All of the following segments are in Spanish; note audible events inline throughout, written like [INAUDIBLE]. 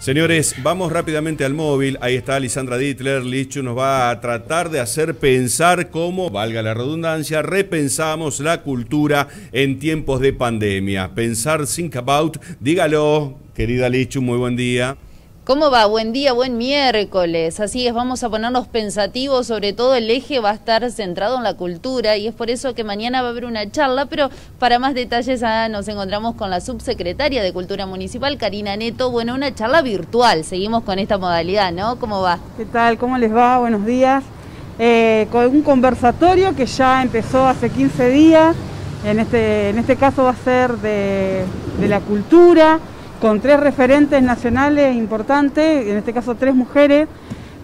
Señores, vamos rápidamente al móvil. Ahí está Lisandra Dittler. Lichu nos va a tratar de hacer pensar cómo, valga la redundancia, repensamos la cultura en tiempos de pandemia. Pensar, think about. Dígalo, querida Lichu, muy buen día. ¿Cómo va? Buen día, buen miércoles. Así es, vamos a ponernos pensativos, sobre todo el eje va a estar centrado en la cultura y es por eso que mañana va a haber una charla, pero para más detalles ah, nos encontramos con la subsecretaria de Cultura Municipal, Karina Neto. Bueno, una charla virtual, seguimos con esta modalidad, ¿no? ¿Cómo va? ¿Qué tal? ¿Cómo les va? Buenos días. Eh, con un conversatorio que ya empezó hace 15 días, en este, en este caso va a ser de, de la cultura con tres referentes nacionales importantes, en este caso tres mujeres,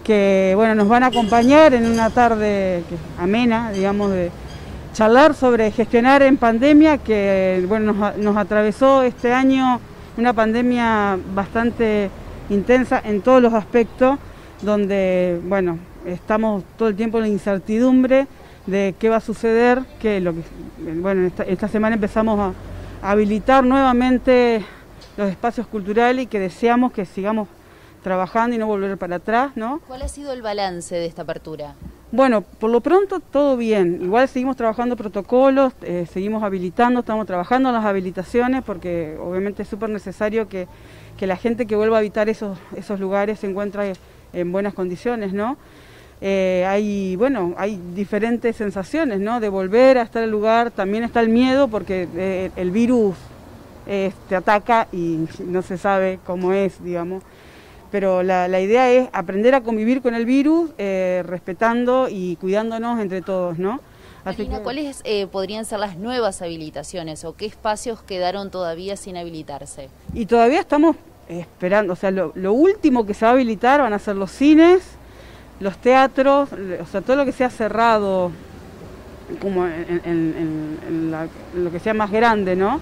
que bueno, nos van a acompañar en una tarde amena, digamos, de charlar sobre gestionar en pandemia, que bueno, nos, atravesó este año una pandemia bastante intensa en todos los aspectos, donde bueno, estamos todo el tiempo en la incertidumbre de qué va a suceder, que lo que bueno, esta semana empezamos a habilitar nuevamente los espacios culturales y que deseamos que sigamos trabajando y no volver para atrás, ¿no? ¿Cuál ha sido el balance de esta apertura? Bueno, por lo pronto todo bien. Igual seguimos trabajando protocolos, eh, seguimos habilitando, estamos trabajando en las habilitaciones porque obviamente es súper necesario que, la gente que vuelva a habitar esos, esos lugares se encuentre en buenas condiciones, ¿no? Eh, hay, bueno, hay diferentes sensaciones, ¿no? De volver a estar el lugar, también está el miedo porque eh, el virus te ataca y no se sabe cómo es, digamos. Pero la, idea es aprender a convivir con el virus, eh, respetando y cuidándonos entre todos, ¿no? ¿cuáles eh, podrían ser las nuevas habilitaciones o qué espacios quedaron todavía sin habilitarse? Y todavía estamos esperando, o sea, lo, último que se va a habilitar van a ser los cines, los teatros, o sea, todo lo que sea cerrado, como en lo que sea más grande, ¿no?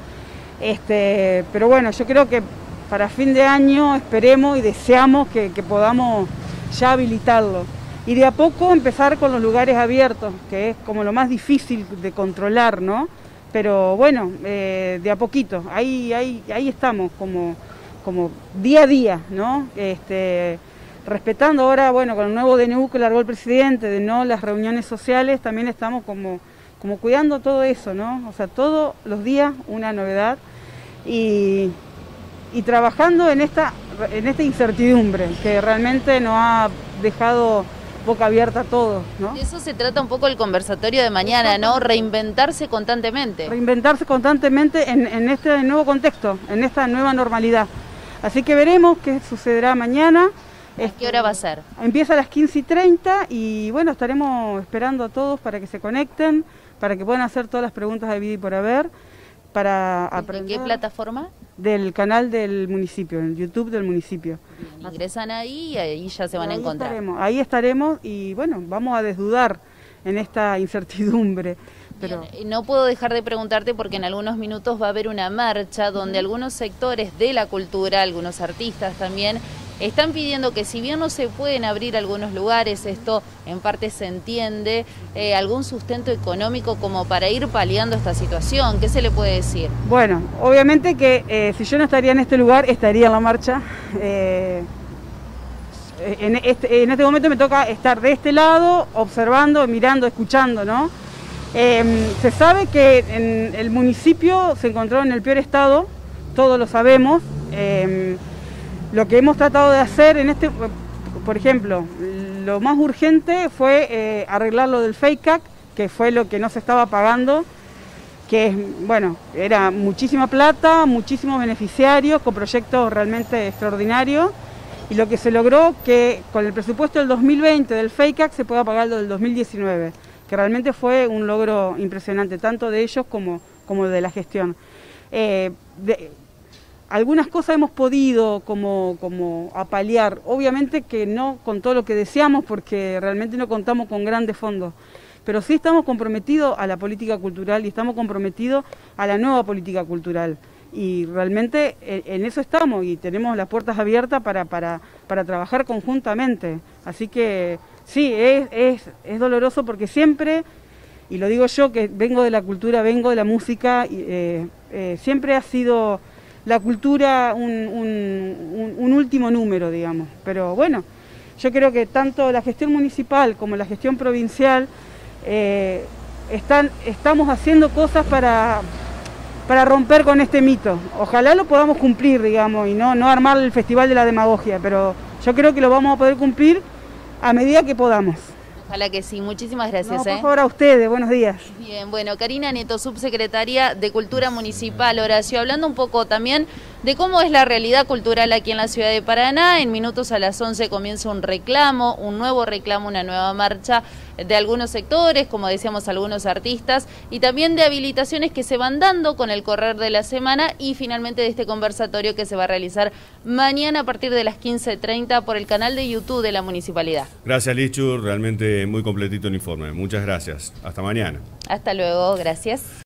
Este, pero bueno, yo creo que para fin de año esperemos y deseamos que, podamos ya habilitarlo. Y de a poco empezar con los lugares abiertos, que es como lo más difícil de controlar, ¿no? Pero bueno, eh, de a poquito, ahí, ahí, ahí estamos, como, como día a día, ¿no? Este, respetando ahora, bueno, con el nuevo DNU que largó el presidente, de no las reuniones sociales, también estamos como como cuidando todo eso, ¿no? O sea, todos los días una novedad y, trabajando en esta, en esta incertidumbre que realmente nos ha dejado boca abierta a todos. ¿no? De eso se trata un poco el conversatorio de mañana, ¿no? Reinventarse constantemente. Reinventarse constantemente en, en, este nuevo contexto, en esta nueva normalidad. Así que veremos qué sucederá mañana. ¿A qué hora va a ser? Empieza a las 15 y 30 y bueno, estaremos esperando a todos para que se conecten para que puedan hacer todas las preguntas de vida y por haber. Para aprender ¿En qué plataforma? Del canal del municipio, en el YouTube del municipio. ingresan ahí y ahí ya se van a encontrar. ahí estaremos y bueno, vamos a desdudar en esta [LAUGHS] incertidumbre. Pero... no puedo dejar de preguntarte porque en algunos minutos va a haber una marcha donde algunos sectores de la cultura, algunos artistas también, están pidiendo que si bien no se pueden abrir algunos lugares, esto en parte se entiende, eh, algún sustento económico como para ir paliando esta situación. ¿Qué se le puede decir? Bueno, obviamente que eh, si yo no estaría en este lugar, estaría en la marcha. Eh, en, este, en, este, momento me toca estar de este lado, observando, mirando, escuchando, ¿no? Em, se sabe que en el municipio se encontró en el peor estado, todos lo sabemos. Lo que hemos tratado de hacer en este, por ejemplo, lo más urgente fue eh, arreglar lo del FACAC, que fue lo que no se estaba pagando, que bueno, era muchísima plata, muchísimos beneficiarios, con proyectos realmente extraordinarios, y lo que se logró que con el presupuesto del 2020 del FACAC se pueda pagar lo del 2019, que realmente fue un logro impresionante, tanto de ellos como, como de la gestión. Eh, algunas cosas hemos podido como, como apalear, obviamente que no con todo lo que deseamos porque realmente no contamos con grandes fondos, pero sí estamos comprometidos a la política cultural y estamos comprometidos a la nueva política cultural. Y realmente eh, en eso estamos y tenemos las puertas abiertas para, para, para trabajar conjuntamente. Así que sí, es, es, doloroso porque siempre, y lo digo yo que vengo de la cultura, vengo de la música, eh, eh, siempre ha sido la cultura un, último número, digamos. Pero bueno, yo creo que tanto la gestión municipal como la gestión provincial eh, están, estamos haciendo cosas para, para romper con este mito. Ojalá lo podamos cumplir, digamos, y no, no armar el Festival de la Demagogia, pero yo creo que lo vamos a poder cumplir a medida que podamos. Ojalá que sí. Muchísimas gracias. por ¿eh? favor, a ustedes. Buenos días. Bien, bueno, Karina Neto, subsecretaria de Cultura Municipal, Horacio, hablando un poco también de cómo es la realidad cultural aquí en la ciudad de Paraná. En minutos a las 11 comienza un reclamo, un nuevo reclamo, una nueva marcha de algunos sectores, como decíamos, algunos artistas, y también de habilitaciones que se van dando con el correr de la semana y finalmente de este conversatorio que se va a realizar mañana a partir de las 15.30 por el canal de YouTube de la municipalidad. Gracias, Lichu. Realmente muy completito el informe. Muchas gracias. Hasta mañana. Hasta luego. Gracias.